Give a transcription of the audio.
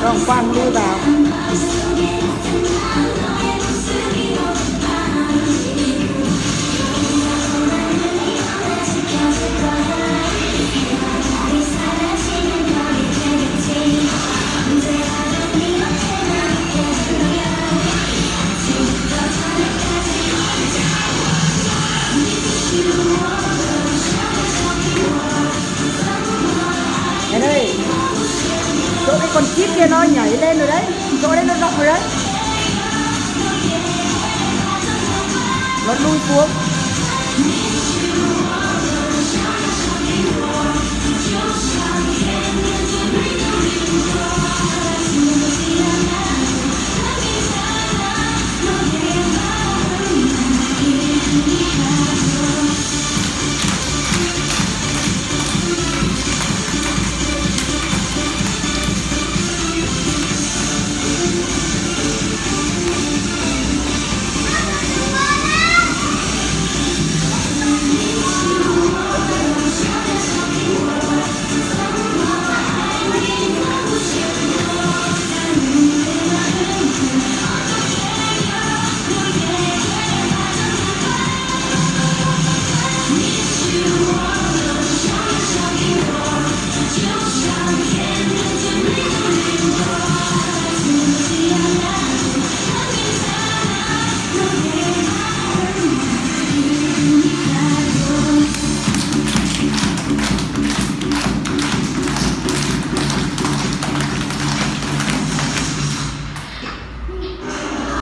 让关注的 con chip kia nó nhảy lên rồi đấy, chỗ đấy nó rộng rồi đấy. Nó lui xuống.